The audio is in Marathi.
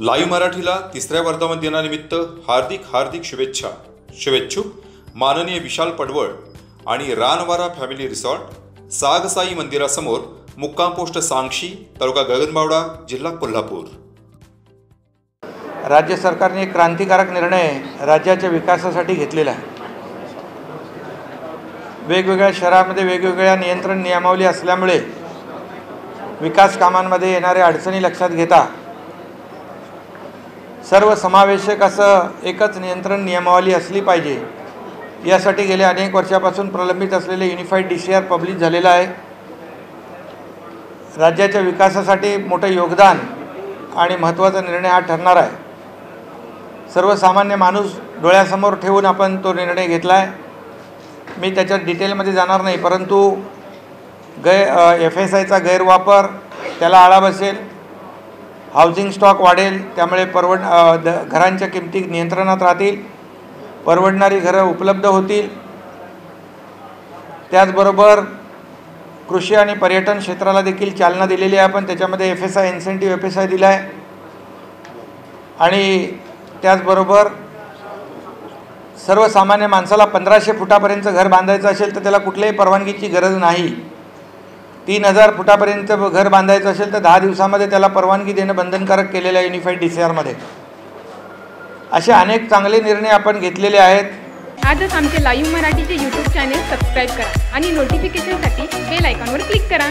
लाईव्ह मराठीला तिसऱ्या वर्धापन दिनानिमित्त हार्दिक हार्दिक शुभेच्छा. शुभेच्छुक माननीय विशाल पडवळ आणि रानवारा फॅमिली रिसॉर्ट सागसाई मंदिरासमोर मुक्काम पोस्ट सांगशी तालुका गगनबावडा जिल्हा कोल्हापूर. राज्य सरकारने एक क्रांतिकारक निर्णय राज्याच्या विकासासाठी घेतलेला आहे. वेगवेगळ्या शहरामध्ये वेगवेगळ्या नियंत्रण नियमावली असल्यामुळे विकास कामांमध्ये येणाऱ्या अडचणी लक्षात घेता सर्व समावेशक असं एकच नियंत्रण नियमावली असली पाहिजे. यासाठी गेल्या अनेक वर्षापासून प्रलंबित असलेले unified D C R publish झालेलं आहे. राज्याच्या विकासासाठी मोठं योगदान आणि महत्त्वाचा निर्णय हा ठरणार आहे. सर्वसामान्य माणूस डोळ्यासमोर ठेवून आपण तो निर्णय घेतला आहे मी त्याच्यात डिटेलमध्ये जाणार नाही परंतु गै एफ एस आयचा गैरवापर त्याला आळा बसेल. हाऊसिंग स्टॉक वाढेल त्यामुळे परवड द घरांच्या किमती नियंत्रणात राहतील परवडणारी घरं उपलब्ध होतील. त्याचबरोबर कृषी आणि पर्यटन क्षेत्राला देखील चालना दिलेली आहे आपण त्याच्यामध्ये F S I incentive F S I दिला आहे. आणि त्याचबरोबर सर्वसामान्य माणसाला पंधराशे फुटापर्यंत घर बांधायचं असेल तर त्याला कुठल्याही परवानगीची गरज नाही. तीन हजार फुटापर्यंत घर बांधायचं असेल तर दहा दिवसामध्ये त्याला परवानगी देणं बंधनकारक केलेलं आहे युनिफाईड डी सी आरमध्ये असे अनेक चांगले निर्णय आपण घेतलेले आहेत. आजच आमचे लाईव्ह मराठीचे यूट्यूब चॅनेल सबस्क्राईब करा आणि नोटिफिकेशनसाठी बेल आयकॉनवर क्लिक करा.